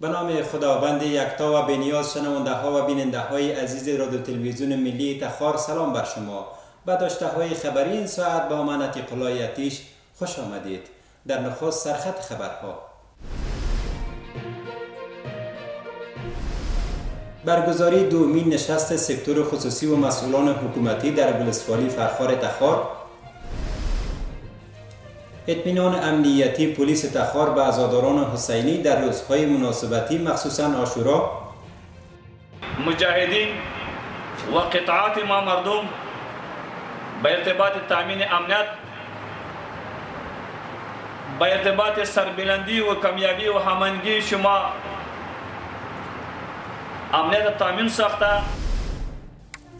به نام خداوند یکتا و بنیاز شنونده ها و بیننده های عزیز رادیو تلویزیون ملی تخار سلام بر شما. به داشته های خبری این ساعت با من قلایتیش خوش آمدید. در نخست سرخط خبرها. برگزاری دومین نشست سکتور خصوصی و مسئولان حکومتی در ولسوالی فرخار تخار اطمینان امنیتی پلیس تخار به ازاداران حسینی در روزهای مناسبتی مخصوصا آشورا مجاهدین و قطعات ما مردم به ارتباط تامین امنیت به ارتباط سربلندی و کمیابی و همانگی شما امنیت تامین ساخته.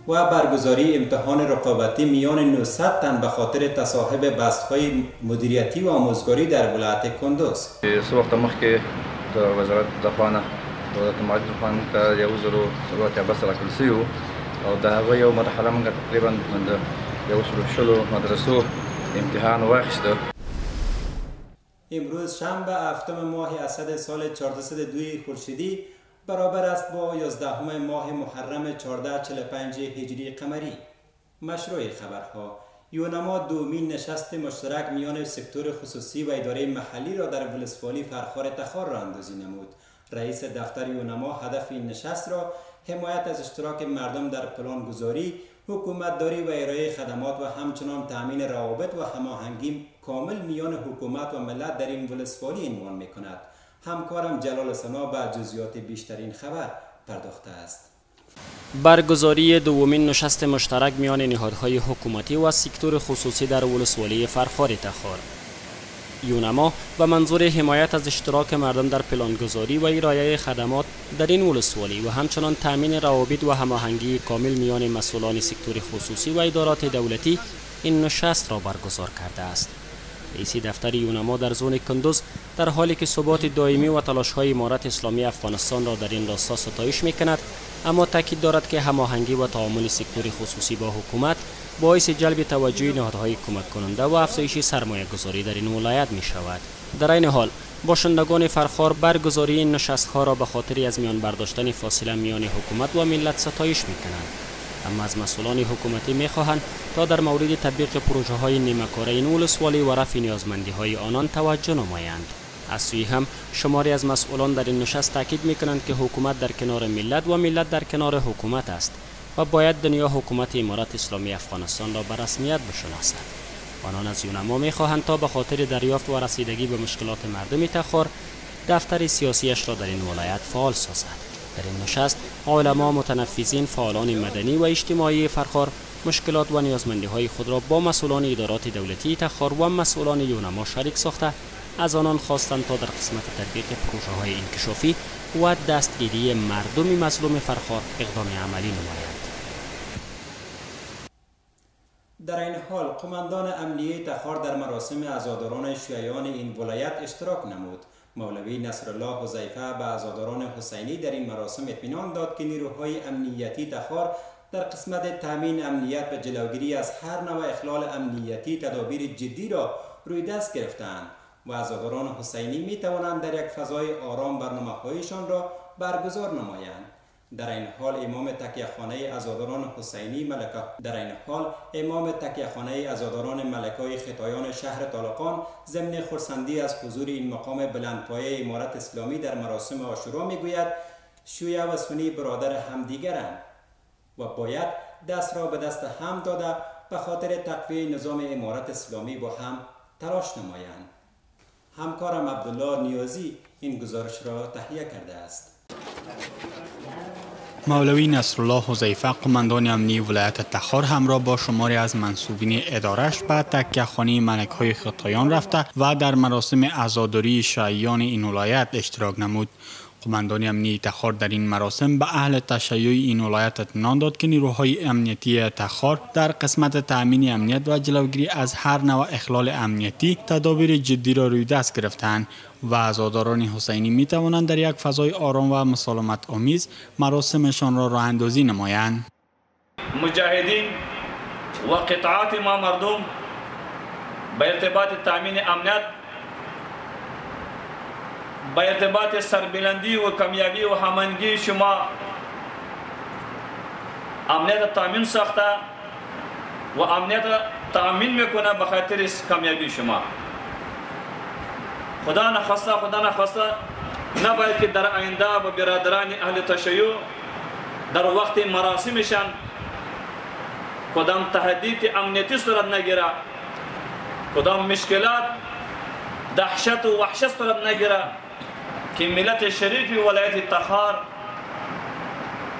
و برگزاری امتحان رقابتی میان 900 تن به خاطر تصاحب بستهای مدیریتی و آموزگاری در ولایت کندوز. څو وخت مخکې د وزارت د خوانه دولت مالیې د خوان ته یو زرو څلور بس راکړل شوي او د هغه یو مرحله موږ تقریبا د یو سلو شلو مدرسو امتحان واخیسته. امروز شنبه هفتم ماه اسد سال 1402 خورشیدی برابر است با 11 ماه محرم 1445 هجری قمری. مشروع خبرها یونما دومین نشست مشترک میان سکتور خصوصی و اداره محلی را در ولسوالی فرخار تخار را اندازی نمود. رئیس دفتر یونما هدف این نشست را حمایت از اشتراک مردم در پلان گذاری حکومتداری و ارائه خدمات و همچنان تامین روابط و هماهنگی کامل میان حکومت و ملت در این ولسوالی عنوان می کند همکارم جلال سنا به جزیات بیشترین خبر پرداخته است. برگزاری دومین نشست مشترک میان نهادهای حکومتی و سکتور خصوصی در ولسوالی فرخار تخار. یونما و منظور حمایت از اشتراک مردم در پلانگذاری و ارائه خدمات در این ولسوالی و همچنان تامین روابط و هماهنگی کامل میان مسئولان سکتور خصوصی و ادارات دولتی این نشست را برگزار کرده است. رئیس دفتر یونما در زون کندوز در حالی که ثبات دائمی و تلاش های امارت اسلامی افغانستان را در این راستا ستایش می کند اما تاکید دارد که هماهنگی و تعامل سکتور خصوصی با حکومت باعث جلب توجه نهادهای کمک کننده و افزایش سرمایه گذاری در این ولایت می شود در این حال باشندگان فرخار برگزاری این نشست ها را به خاطر از میان برداشتن فاصله میان حکومت و ملت ستایش می کنند اما از مسئولان حکومتی می خواهند تا در مورد تطبیق پروژه های نیمکاره این ولسوالی و رفع نیازمندی های آنان توجه نمایند. از سوی هم شماری از مسئولان در این نشست تاکید می کنند که حکومت در کنار ملت و ملت در کنار حکومت است و باید دنیا حکومت امارات اسلامی افغانستان را به رسمیت بشناسد. آنان از یونما می خواهند تا به خاطر دریافت و رسیدگی به مشکلات مردم تخار دفتر سیاسیش را در این ولایت فعال سازد. در این نشست علما متنفذین فعالان مدنی و اجتماعی فرخار مشکلات و نیازمندی های خود را با مسئولان ادارات دولتی تخار و مسئولان یونما شریک ساخته. از آنان خواستند تا در قسمت تطبیق پروژه های انکشافی و دستگیری مردم مظلوم فرخار اقدام عملی نمایند. در این حال قماندان امنیه تخار در مراسم عزاداران شیعیان این ولایت اشتراک نمود. مولوی نصرالله حذیفه به عزاداران حسینی در این مراسم اطمینان داد که نیروهای امنیتی تخار در قسمت تامین امنیت و جلوگیری از هر نوع اخلال امنیتی تدابیر جدی را روی دست گرفتند و عزاداران حسینی می توانند در یک فضای آرام برنامه هایشان را برگزار نمایند. در این حال امام تکیهخانه عزاداران حسینی ملکه در این حال امام تکیهخانه عزاداران ملکای خطایان شهر طالقان ضمن خرسندی از حضور این مقام بلندپایه امارت اسلامی در مراسم آشورا می‌گوید شیعه و سنی برادر همدیگرند و باید دست را به دست هم داده به خاطر تقویه نظام امارت اسلامی با هم تلاش نمایند. همکارم عبدالله نیازی این گزارش را تهیه کرده است. مولوی نصرالله حذیفه قماندان امنی ولایت تخار همراه با شماری از منصوبین ادارش به تکیه خانه ملک های خطایان رفته و در مراسم عزاداری شیعیان این ولایت اشتراک نمود. قماندان امنی تخار در این مراسم به اهل تشیع این ولایت اطمینان داد که نیروهای امنیتی تخار در قسمت تأمین امنیت و جلوگیری از هر نوع اخلال امنیتی تدابیر جدی را روی دست گرفتند و عزاداران حسینی می توانند در یک فضای آرام و مسالمت آمیز مراسمشان را راه اندازی نمایند. مجاهدین و قطعات ما مردم به ارتباط تامین امنیت با ارتباط سربلندی و کامیابی و همانگی شما امنیت تامین ساخته و امنیت تامین میکنه به خاطر کامیابی شما خدا نخواسته خدا نخواسته نباید که در آینده و برادران اهل تشیع در وقت مراسمشان کدام تهدید امنیتی صورت نگیره کدام مشکلات دهشت و وحشت صورت نگیره که ملت شریف ولایت تخار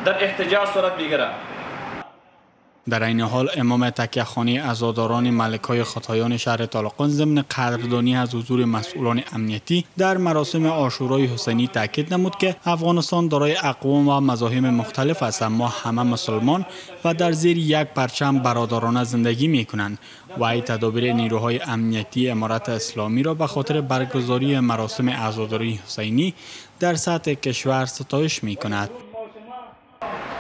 در احتجاج صورت بگیره در این حال امام تکیهخانی عزاداران ملک های خطایان شهر طالقان ضمن قدردانی از حضور مسئولان امنیتی در مراسم آشورای حسینی تاکید نمود که افغانستان دارای اقوام و مذاهب مختلف است اما همه مسلمان و در زیر یک پرچم برادرانه زندگی می کنند و ای تدابیر نیروهای امنیتی امارت اسلامی را به خاطر برگزاری مراسم عزاداری حسینی در سطح کشور ستایش می کند.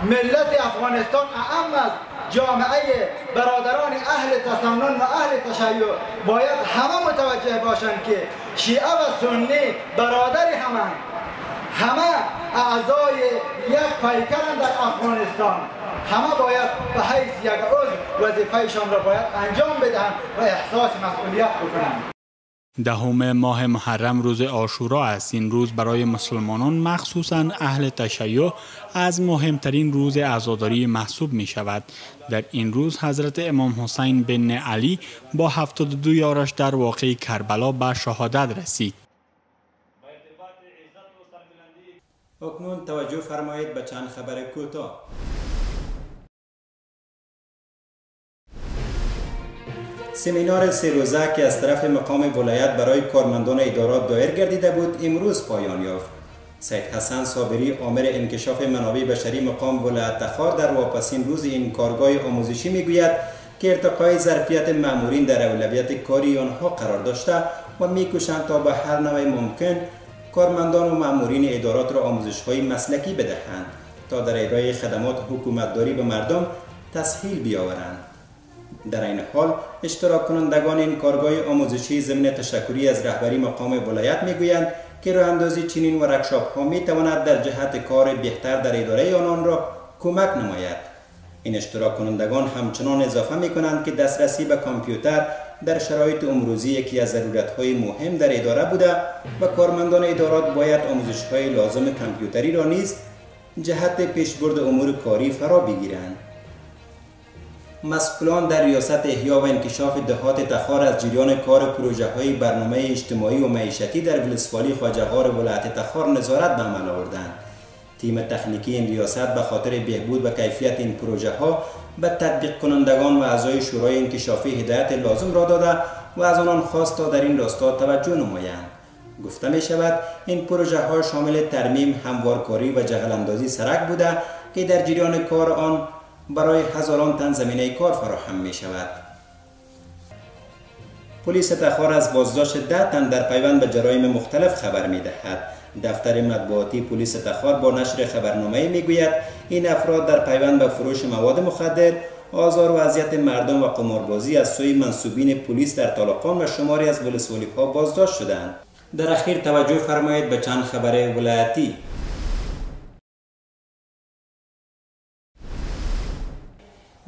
ملت افغانستان اهم است جامعه برادران اهل تسنن و اهل تشیع باید همه متوجه باشند که شیعه و سنی برادر همه همه اعضای یک پیکرند در افغانستان. همه باید به حیث یک عضو وظیفهشان را باید انجام بدهند و احساس مسئولیت بکنند. دهم ماه محرم روز آشورا است. این روز برای مسلمانان مخصوصا اهل تشیع از مهمترین روز عزاداری محسوب می شود در این روز حضرت امام حسین بن علی با 72 یارش در واقع کربلا به شهادت رسید. اکنون توجه فرمایید به چند خبر کوتاه. سمینار سه روزه که از طرف مقام ولایت برای کارمندان ادارات دایر گردیده بود امروز پایان یافت. سید حسن صابری عامر انکشاف منابع بشری مقام ولایت تخار در واپسین روز این کارگاه آموزشی می‌گوید که ارتقای ظرفیت مامورین در اولویت کاری آنها قرار داشته و میکوشند تا به هر نوع ممکن کارمندان و مامورین ادارات را آموزش های مسلکی بدهند تا در ارائه خدمات حکومتداری به مردم تسهیل بیاورند. در این حال اشتراک کنندگان این کارگاه آموزشی ضمن تشکری از رهبری مقام ولایت می‌گویند که راه اندازی چنین ورکشاپ ها می تواند در جهت کار بهتر در اداره آنان را کمک نماید. این اشتراک کنندگان همچنان اضافه می کنند که دسترسی به کامپیوتر در شرایط امروزی یکی از ضرورت های مهم در اداره بوده و کارمندان ادارات باید آموزش های لازم کامپیوتری را نیز جهت پیشبرد امور کاری فرا بگیرند. مسئولان در ریاست احیا و انکشاف دهات تخار از جریان کار پروژه های برنامه اجتماعی و معیشتی در ولسوالی خواجهار ولایت تخار نظارت به عمل آوردند. تیم تکنیکی این ریاست به خاطر بهبود و کیفیت این پروژه ها به تطبیق کنندگان و اعضای شورای انکشافی هدایت لازم را داده و از آنان خواست تا در این راستا توجه نمایند. گفته می شود این پروژه ها شامل ترمیم هموارکاری و جغل اندازی سرک بوده که در جریان کار آن برای هزاران تن زمینه کار فراهم می شود. پلیس تخار از بازداشت ده تن در پیوند به جرایم مختلف خبر می دهد. دفتر مطبوعاتی پلیس تخار با نشر خبرنامه می گوید این افراد در پیوند به فروش مواد مخدر آزار و اذیت مردم و قماربازی از سوی منصوبین پلیس در طالقان و شماری از ولسوالی ها بازداشت شدند. در اخیر توجه فرمایید به چند خبر ولایتی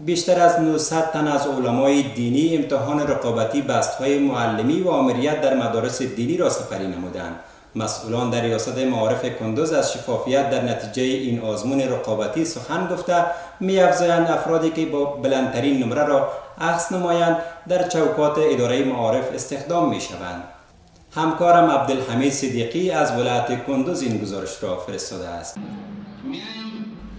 بیشتر از 900 تن از علمای دینی امتحان رقابتی بستهای معلمی و آمریت در مدارس دینی را سپری نمودند. مسئولان در ریاست معارف کندوز از شفافیت در نتیجه این آزمون رقابتی سخن گفته میافزایند افرادی که با بلندترین نمره را عکس نمایند در چوکات اداره معارف استخدام می شوند. همکارم عبدالحمید صدیقی از ولایت کندوز این گزارش را فرستاده است.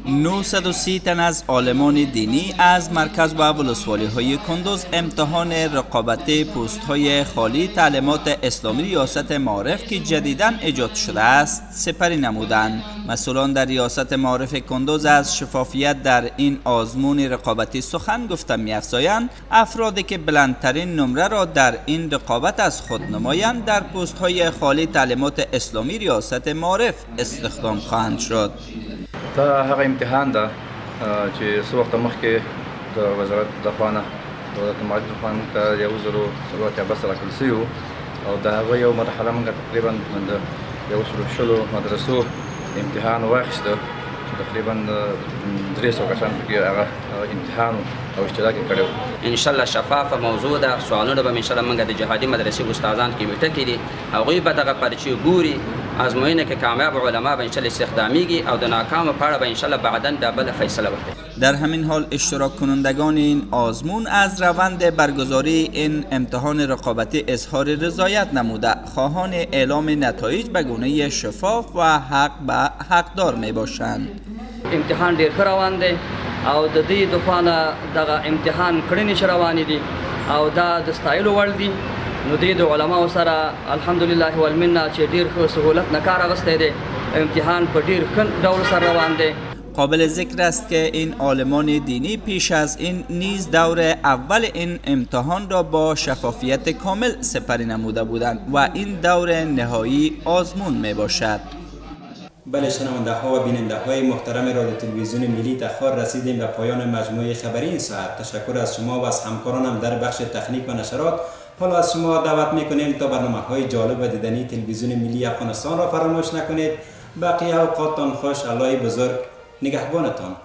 930 تن از عالمان دینی از مرکز و ولسوالی های کندوز امتحان رقابت پست های خالی تعلیمات اسلامی ریاست معارف که جدیدن ایجاد شده است سپری نمودند. مسئولان در ریاست معارف کندوز از شفافیت در این آزمون رقابتی سخن گفته میافزایند. افرادی که بلندترین نمره را در این رقابت از خود نمایند در پست های خالی تعلیمات اسلامی ریاست معارف استخدام خواهند شد. دا هغه امتحان ده چې څو وخت مخکې د وزارت د خوا نه دولت مالیې د خوا ته یو زرو څلور اتیا بس راکړل سوي او د هغه یو مرحله موږ تقریبا د یو سلو شلو مدرسو امتحان واخیسته تقریبا درې سوه کسان پکې هغه امتحان او اشتراک کړی ان شاء الله شفافه موضوع ده سوالونه به ان شاء الله موږ د جهادي مدرسې استادان کې دي. هغوی به دغه پرچې ګوري ازموینه کې کامیاب علما به ان شاء الله استخدامیږي او د ناکام پاړه به ان شاء الله بعدا بیا بل فیصله وکړي. در همین حال اشتراک کنندگان این آزمون از روند برگزاری این امتحان رقابتی اظهار رضایت نموده. خواهان اعلام نتایج به گونه شفاف و حق به حقدار می باشند. امتحان ډیر روان دی او د دې دغه امتحان کړنې چې روانې دي او دا د ستایلو وړ دي. نو دې د علماو سره الحمدلله والمنه چې ډیر ښه سهولت نه کار امتحان په ډیر ښه ډول سره روان دی. قابل ذکر است که این عالمان دینی پیش از این نیز دور اول این امتحان را با شفافیت کامل سپری نموده بودند و این دور نهایی آزمون می باشد. بله شنونده ها و بیننده های محترم رادیو تلویزیون ملی تخار رسیدیم به پایان مجموعه خبری این ساعت. تشکر از شما و از همکارانم در بخش تکنیک و نشرات. حالا از شما دعوت می‌کنیم تا برنامه های جالب و دیدنی تلویزیون ملی افغانستان را فراموش نکنید. بقیه اوقاتتان خوش الله بزرگ نگهبانتان.